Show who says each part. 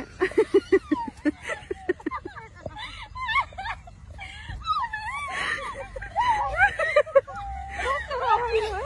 Speaker 1: ん Oh, my God.